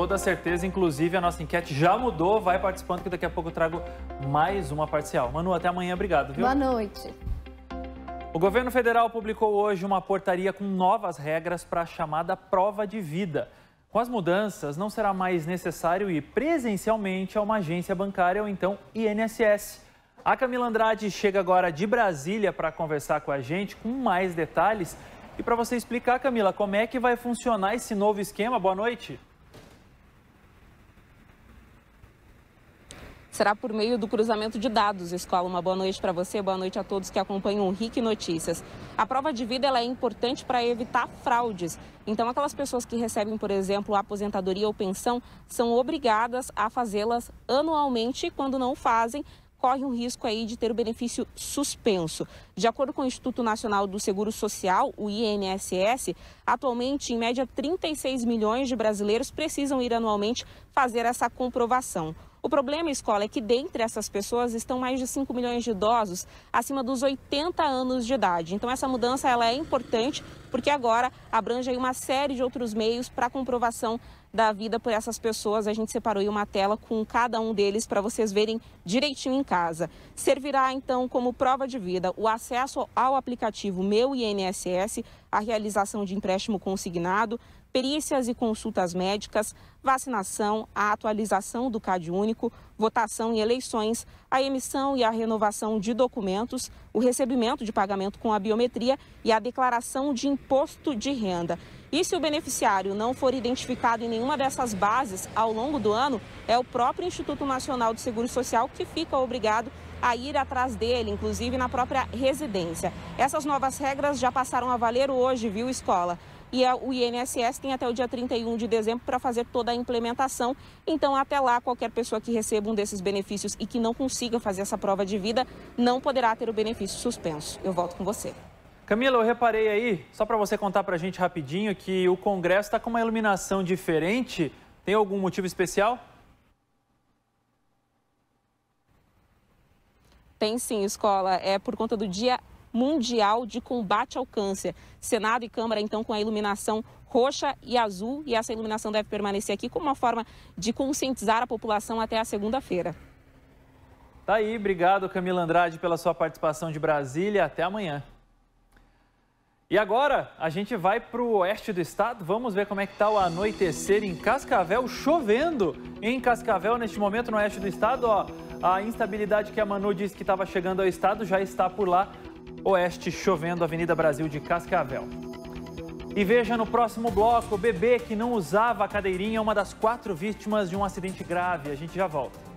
Toda certeza, inclusive a nossa enquete já mudou. Vai participando que daqui a pouco eu trago mais uma parcial. Manu, até amanhã. Obrigado, viu? Boa noite. O governo federal publicou hoje uma portaria com novas regras para a chamada prova de vida. Com as mudanças, não será mais necessário ir presencialmente a uma agência bancária ou então INSS. A Camila Andrade chega agora de Brasília para conversar com a gente com mais detalhes. E para você explicar, Camila, como é que vai funcionar esse novo esquema? Boa noite. Será por meio do cruzamento de dados. Escola, uma boa noite para você, boa noite a todos que acompanham o RIC Notícias. A prova de vida ela é importante para evitar fraudes. Então, aquelas pessoas que recebem, por exemplo, aposentadoria ou pensão, são obrigadas a fazê-las anualmente e quando não fazem, corre um risco aí de ter o benefício suspenso. De acordo com o Instituto Nacional do Seguro Social, o INSS, atualmente, em média, 36 milhões de brasileiros precisam ir anualmente fazer essa comprovação. O problema, escola, é que dentre essas pessoas estão mais de 5 milhões de idosos acima dos 80 anos de idade. Então essa mudança ela é importante porque agora abrange uma série de outros meios para comprovação da vida por essas pessoas. A gente separou uma tela com cada um deles para vocês verem direitinho em casa. Servirá então como prova de vida o acesso ao aplicativo Meu INSS, a realização de empréstimo consignado, perícias e consultas médicas, vacinação, a atualização do CAD único, votação em eleições, a emissão e a renovação de documentos, o recebimento de pagamento com a biometria e a declaração de imposto de renda. E se o beneficiário não for identificado em nenhuma dessas bases ao longo do ano, é o próprio Instituto Nacional do Seguro Social que fica obrigado a ir atrás dele, inclusive na própria residência. Essas novas regras já passaram a valer hoje, viu, escola? E o INSS tem até o dia 31 de dezembro para fazer toda a implementação. Então, até lá, qualquer pessoa que receba um desses benefícios e que não consiga fazer essa prova de vida não poderá ter o benefício suspenso. Eu volto com você. Camila, eu reparei aí, só para você contar para a gente rapidinho, que o Congresso está com uma iluminação diferente. Tem algum motivo especial? Tem sim, escola. É por conta do Dia Mundial de Combate ao Câncer. Senado e Câmara, então, com a iluminação roxa e azul, e essa iluminação deve permanecer aqui como uma forma de conscientizar a população até a segunda-feira. Tá aí, obrigado Camila Andrade pela sua participação de Brasília. Até amanhã. E agora a gente vai para o oeste do estado. Vamos ver como é que está o anoitecer em Cascavel, chovendo em Cascavel neste momento no oeste do estado. Ó, a instabilidade que a Manu disse que estava chegando ao estado já está por lá. Oeste chovendo, Avenida Brasil de Cascavel. E veja no próximo bloco, o bebê que não usava a cadeirinha é uma das quatro vítimas de um acidente grave. A gente já volta.